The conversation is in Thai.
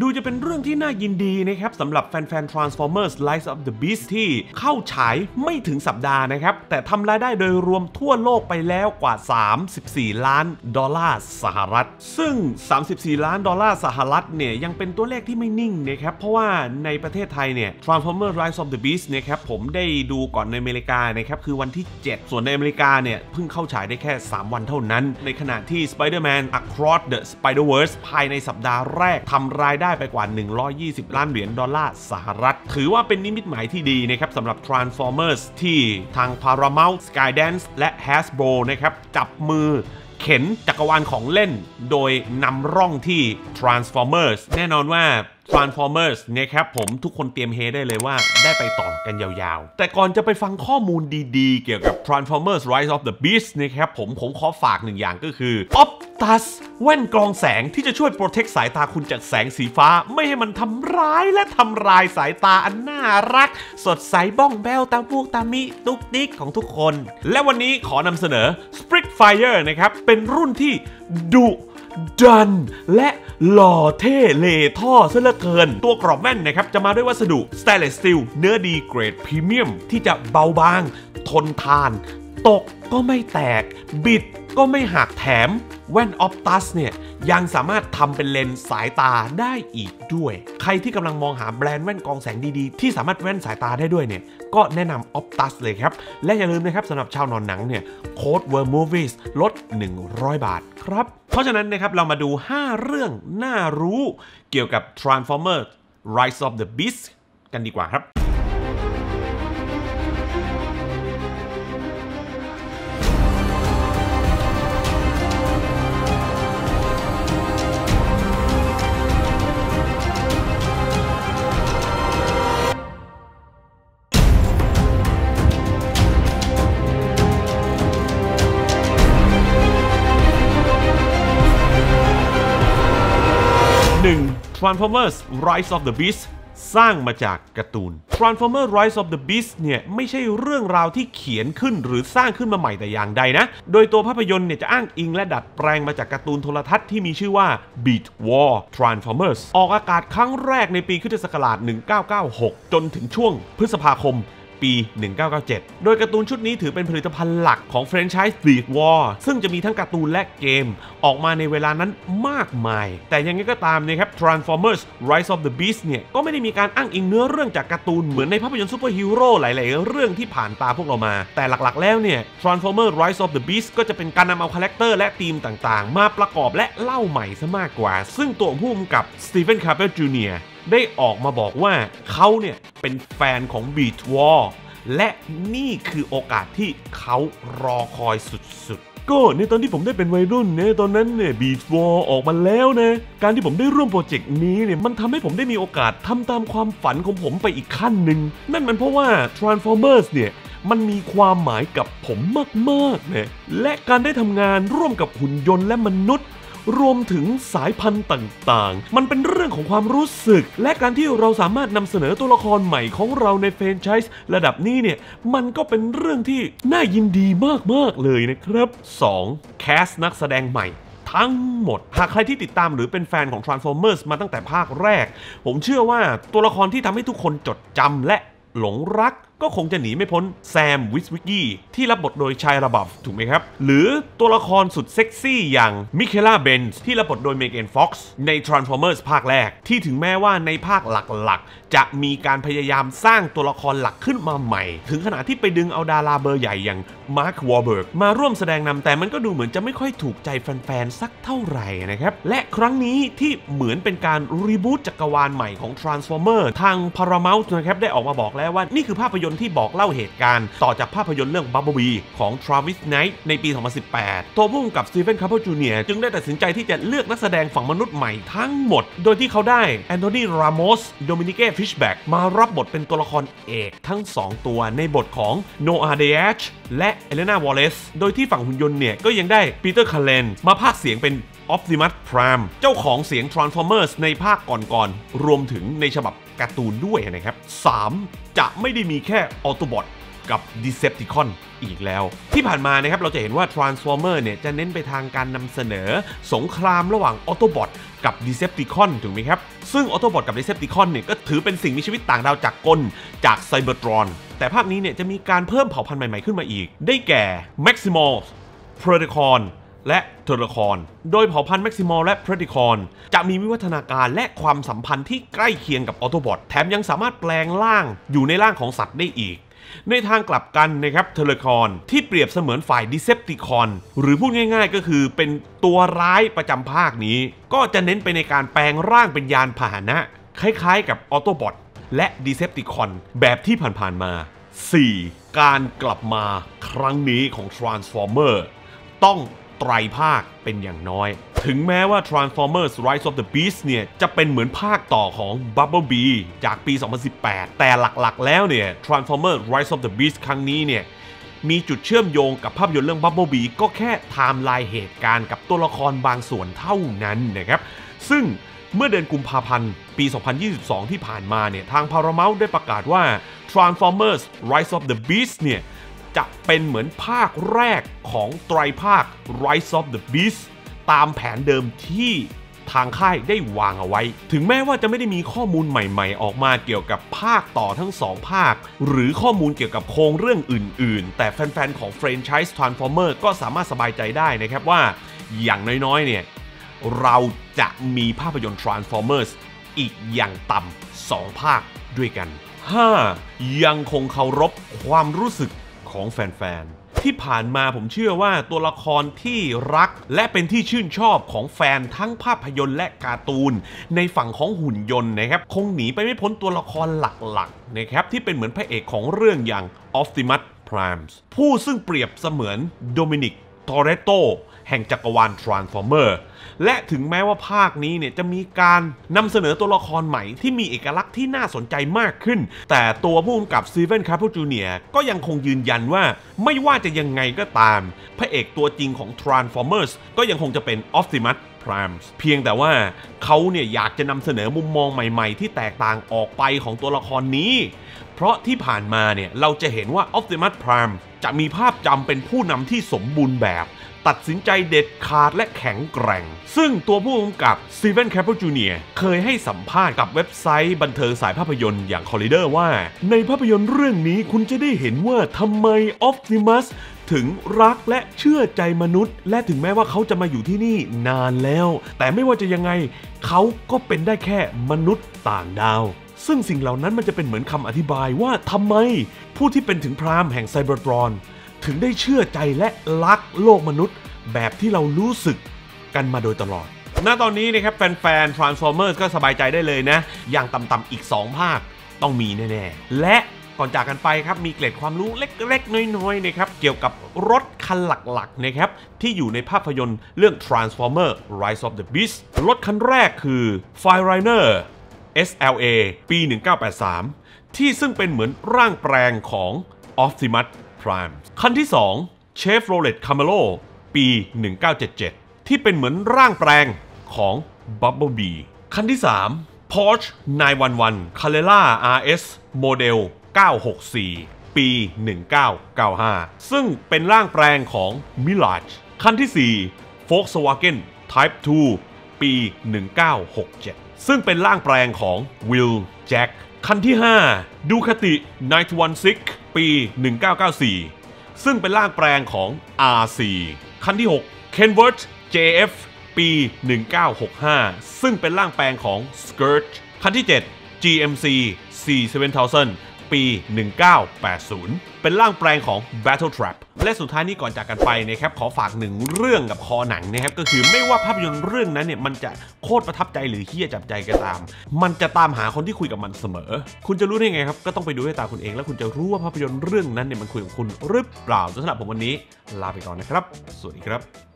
ดูจะเป็นเรื่องที่น่ายินดีนะครับสำหรับแฟนๆ Transformers Rise of the Beast ที่เข้าฉายไม่ถึงสัปดาห์นะครับ แต่ทำรายได้โดยรวมทั่วโลกไปแล้วกว่า 34 ล้านดอลลาร์สหรัฐ ซึ่ง 34 ล้านดอลลาร์สหรัฐเนี่ยยังเป็นตัวเลขที่ไม่นิ่งนะครับ เพราะว่าในประเทศไทยเนี่ย Transformers Rise of the Beast นะครับผมได้ดูก่อนในอเมริกานะครับคือวันที่ 7 ส่วนในอเมริกาเนี่ยเพิ่งเข้าฉายได้แค่ 3 วันเท่านั้น ในขณะที่ Spider-Man Across the Spider-Verse ภายในสัปดาห์แรกทำรายได้ไปกว่า 120 ล้านเหรียญดอลลาร์สหรัฐ ถือว่าเป็นนิมิตหมายที่ดีนะครับสำหรับ Transformers ที่ทาง Paramount Skydance และ Hasbro นะครับจับมือเข็นจักรวาลของเล่น โดยนำร่องที่ Transformers แน่นอนว่า Transformers เนี่ยครับผมทุกคนเตรียมเฮได้เลยว่าได้ไปต่อกันยาวๆ แต่ก่อนจะไปฟังข้อมูลดีๆ เกี่ยวกับ Transformers Rise of the Beast นะครับผมผมขอฝากหนึ่งอย่างก็คือ Optus แว่นกรองแสงที่จะช่วยโปรเทคสายตาคุณจากแสงสีฟ้า ไม่ให้มันทำร้ายและทำลายสายตาอันน่ารัก สดใสบ้องแบวตามพวกตามิตุกดิกของทุกคน และวันนี้ขอนำเสนอ Spritfire นะครับเป็นรุ่นที่ดุ ดัน และหล่อเท่เลท่อซะเหลือเกิน ตัวกรอบแว่นนะครับ จะมาด้วยวัสดุ Stainless Steel เนื้อดีเกรดพรีเมียม ที่จะเบาบาง ทนทาน ตกก็ไม่แตก บิดก็ไม่หักแถม แว่นออ t ตัสเนี่ย ยังสามารถทำเป็นเลนส์สายตาได้อีกด้วย ใครที่กำลังมองหาแบรนด์แว่นกองแสงดีๆ ที่สามารถแว่นสายตาได้ด้วยเนี่ย ก็แนะนำออ t ตัสเลยครับ และอย่าลืมนะครับสำหรับชาวนอนหนังเนี่ยโค้ด w o r m Movies ลด 100 บาทครับ ราะฉะนั้นนะครับเรามาดู 5 เรื่องน่ารู้เกี่ยวกับ Transformers Rise of the Beast กันดีกว่าครับ Transformers Rise of the Beast สร้างมาจากการ์ตูน Transformers Rise of the Beast เนี่ยไม่ใช่เรื่องราวที่เขียนขึ้นหรือสร้างขึ้นมาใหม่แต่อย่างใดนะ โดยตัวภาพยนตร์เนี่ยจะอ้างอิงและดัดแปลงมาจากการ์ตูนโทรทัศน์ที่มีชื่อว่า Beat War Transformers ออกอากาศครั้งแรกในปีคศ1996 จนถึงช่วงพฤษภาคม ปี 1997 โดยการ์ตูนชุดนี้ถือเป็นผลิตภัณฑ์หลักของแฟรนไชส์ Beat War ซึ่งจะมีทั้งการ์ตูนและเกม ออกมาในเวลานั้นมากมาย แต่ยังไงก็ตามนะครับ Transformers Rise of the Beast เนี่ย ก็ไม่ได้มีการอ้างอิงเนื้อเรื่องจากการ์ตูนเหมือนในภาพยนตร์ซูเปอร์ฮีโร่หลาย ๆ เรื่องที่ผ่านตาพวกเรามา แต่หลัก ๆ แล้วเนี่ย Transformers Rise of the Beast ก็จะเป็นการนำเอาคาแรคเตอร์และธีมต่าง ๆ มาประกอบและเล่าใหม่ซะมากกว่า ซึ่งตัวผู้กำกับ Steven Caple Jr. ได้ออกมาบอกว่าเขาเนี่ยเป็นแฟนของ Beast Wars และนี่คือโอกาสที่เขารอคอยสุดๆ ก็ในตอนที่ผมได้เป็นวัยรุ่นเนี่ยตอนนั้นเนี่ยบีทวอลออกมาแล้วนะ การที่ผมได้ร่วมโปรเจกต์นี้เนี่ยมันทำให้ผมได้มีโอกาสทำตามความฝันของผมไปอีกขั้นหนึ่ง นั่นมันเพราะว่า Transformers เนี่ยมันมีความหมายกับผมมากๆนะและการได้ทำงานร่วมกับหุ่นยนต์และมนุษย์ รวมถึงสายพันธุ์ต่างๆ มันเป็นเรื่องของความรู้สึก และการที่เราสามารถนำเสนอตัวละครใหม่ของเราในแฟรนไชส์ระดับนี้เนี่ย มันก็เป็นเรื่องที่น่ายินดีมากๆเลยนะครับ 2. แคสนักแสดงใหม่ทั้งหมด หากใครที่ติดตามหรือเป็นแฟนของ Transformers มาตั้งแต่ภาคแรก ผมเชื่อว่าตัวละครที่ทำให้ทุกคนจดจำและหลงรัก ก็คงจะหนีไม่พ้นแซมวิสวิกกี้ที่รับบทโดยชายระบับถูกไหมครับ หรือตัวละครสุดเซ็กซี่อย่างมิเคล่าเบนส์ที่รับบทโดยเมแกนฟ็อกซ์ใน Transformers ภาคแรก ที่ถึงแม้ว่าในภาคหหลักๆ จะมีการพยายามสร้างตัวละครหลักขึ้นมาใหม่ ถึงขนาดที่ไปดึงเอาดาราเบอร์ใหญ่อย่าง Mark Wahlberg มาร่วมแสดงนำแต่มันก็ดูเหมือนจะไม่ค่อยถูกใจแฟนๆสักเท่าไหร่นะครับ และครั้งนี้ที่เหมือนเป็นการ reboot จักรวาลใหม่ของ Transformer ทาง Paramount นะครับได้ออกมาบอกแล้วว่านี่คือภาพยนตร์ที่บอกเล่าเหตุการณ์ ต่อจากภาพยนตร์เรื่อง Bumblebee ของ Travis Knight ในปี 2018 ตัวผู้กำกับ Steven Caple Jr. จึงได้ตัดสินใจที่จะเลือกนักแสดงฝั่งมนุษย์ใหม่ทั้งหมด โดยที่เขาได้Anthony Ramos Dominique Fishback มารับบทเป็นตัวละครเอกทั้ง 2 ตัวในบทของ Noah Diaz และ Elena Wallace โดยที่ฝั่งหุ่นยนต์เนี่ยก็ยังได้ Peter Cullen มาพากย์เสียงเป็น Optimus Prime เจ้าของเสียง Transformers ในภาคก่อนๆรวมถึงในฉบับ การ์ตูนด้วยนะครับ 3. จะไม่ได้มีแค่ Autobot กับ Decepticon อีกแล้ว ที่ผ่านมานะครับเราจะเห็นว่า Transformer เนี่ยจะเน้นไปทางการนำเสนอสงครามระหว่าง Autobot กับ Decepticon ถูกไหมครับ ซึ่ง Autobot กับ Decepticon เนี่ยก็ถือเป็นสิ่งมีชีวิตต่างดาวจักรกลจาก Cybertron แต่ภาคนี้เนี่ยจะมีการเพิ่มเผ่าพันธุ์ใหม่ๆขึ้นมาอีก ได้แก่ Maximal Predacon และ Terrorcon โดยเผ่าพันธุ์ Maximal และ Predacon จะมีวิวัฒนาการและความสัมพันธ์ที่ใกล้เคียงกับ Autobot แถมยังสามารถแปลงร่างอยู่ในร่างของสัตว์ได้อีก ในทางกลับกันนะครับ Terrorcon ที่เปรียบเสมือนฝ่าย Decepticonหรือพูดง่ายๆ ก็คือเป็นตัวร้ายประจำภาคนี้ ก็จะเน้นไปในการแปลงร่างเป็นยานพาหนะ คล้ายๆ กับออโตบอทและดิเซปติคอนแบบที่ผ่านๆมา 4. การกลับมาครั้งนี้ของ Transformer ต้อง ไตรภาคเป็นอย่างน้อย ถึงแม้ว่า Transformers Rise of the Beast เนี่ย จะเป็นเหมือนภาคต่อของ Bumblebee จากปี 2018 แต่หลักๆ แล้วเนี่ย Transformers Rise of the Beast ครั้งนี้เนี่ยมีจุดเชื่อมโยงกับภาพยนตร์เรื่อง Bumblebee ก็แค่ไทม์ไลน์เหตุการณ์กับตัวละครบางส่วนเท่านั้นนะครับ ซึ่งเมื่อเดือนกุมภาพันธ์ ปี 2022 ที่ผ่านมาเนี่ย ทาง Paramount ได้ประกาศว่า Transformers Rise of the Beast เนี่ย จะเป็นเหมือนภาคแรกของไตรภาค Rise of the Beast ตามแผนเดิมที่ทางค่ายได้วางเอาไว้ ถึงแม้ว่าจะไม่ได้มีข้อมูลใหม่ๆ ออกมาเกี่ยวกับภาคต่อทั้งสองภาค หรือข้อมูลเกี่ยวกับโครงเรื่องอื่นๆ แต่แฟนๆ ของเฟรนไชส์ Transformer ก็สามารถสบายใจได้นะครับว่า อย่างน้อยๆ เนี่ย เราจะมีภาพยนตร์ Transformers อีกอย่างต่ำสองภาคด้วยกัน 5. ยังคงเคารพความรู้สึก ของแฟนๆ ที่ผ่านมาผมเชื่อว่าตัวละครที่รักและเป็นที่ชื่นชอบของแฟนทั้งภาพยนตร์และการ์ตูน ในฝั่งของหุ่นยนต์นะครับ คงหนีไปไม่พ้นตัวละครหลักๆนะครับที่เป็นเหมือนพระเอกของเรื่องอย่าง Optimus Prime ผู้ซึ่งเปรียบเสมือน Dominic Toretto แห่งจักรวาล Transformer และถึงแม้ว่าภาคนี้เนี่ยจะมีการนำเสนอตัวละครใหม่ที่มีเอกลักษณ์ที่น่าสนใจมากขึ้น แต่ตัวผู้กำกับ Steven Caple Jr.ก็ยังคงยืนยันว่าไม่ว่าจะยังไงก็ตาม พระเอกตัวจริงของ Transformers ก็ยังคงจะเป็น Optimus Prime เพียงแต่ว่าเขาเนี่ยอยากจะนำเสนอมุมมองใหม่ๆ ที่แตกต่างออกไปของตัวละครนี้ เพราะที่ผ่านมาเนี่ยเราจะเห็นว่า Optimus Prime จะมีภาพจำเป็นผู้นำที่สมบูรณ์แบบ ตัดสินใจเด็ดขาดและแข็งแกร่ง ซึ่งตัวผู้กำกับ Steven Caple Jr.เคยให้สัมภาษณ์กับเว็บไซต์บันเทิงสายภาพยนตร์อย่าง Collider ว่า ในภาพยนตร์เรื่องนี้คุณจะได้เห็นว่าทำไมออ t ติมัสถึงรักและเชื่อใจมนุษย์ และถึงแม้ว่าเขาจะมาอยู่ที่นี่นานแล้ว แต่ไม่ว่าจะยังไง เขาก็เป็นได้แค่มนุษย์ต่างดาว ซึ่งสิ่งเหล่านั้นมันจะเป็นเหมือนคำอธิบายว่าทำไม ผู้ที่เป็นถึงพรามแห่งไซเบอร์ตรอน ถึงได้เชื่อใจและรักโลกมนุษย์ แบบที่เรารู้สึกกันมาโดยตลอด ณ ตอนนี้นะครับแฟนๆ Transformers ก็สบายใจได้เลยนะ อย่างต่ำๆอีก 2 ภาคต้องมีแน่ๆ และก่อนจากกันไปครับมีเกร็ดความรู้เล็กๆ น้อยๆนะครับเกี่ยวกับรถคันหลักๆนะครับที่อยู่ในภาพยนตร์เรื่อง Transformer Rise of the Beast รถคันแรกคือ Fireliner SLA ปี 1983 ที่ซึ่งเป็นเหมือนร่างแปลงของ Optimus Prime คันที่ 2 Chevrolet Camaro ปี 1977 ที่เป็นเหมือนร่างแปลงของ Bumblebee คันที่ 3 Porsche 911 Carrera RS โมเดล 964 ปี 1995 ซึ่งเป็นร่างแปลงของ Mirage คันที่ 4 Volkswagen Type 2 ปี 1967 ซึ่งเป็นร่างแปลงของ Will Jack คันที่ 5 Ducati 916 ปี 1994 ซึ่งเป็นร่างแปลงของ R4 คันที่ 6 Kenworth JF ปี 1965 ซึ่งเป็นร่างแปลงของ Skirt คันที่ 7 GMC C7000 ปี 1980 เป็นร่างแปลงของ Battle Trap และสุดท้ายนี้ก่อนจากกันไปนะครับขอฝากหนึ่งเรื่องกับคอหนังนะครับก็คือไม่ว่าภาพยนตร์เรื่องนั้นเนี่ยมันจะโคตรประทับใจหรือเฮี้ยจับใจก็ตาม มันจะตามหาคนที่คุยกับมันเสมอ คุณจะรู้ได้ไงครับก็ต้องไปดูด้วยตาคุณเอง แล้วคุณจะรู้ว่าภาพยนตร์เรื่องนั้นเนี่ยมันคุยกับคุณหรือเปล่าสำหรับผมวันนี้ลาไปก่อนนะครับ สวัสดีครับ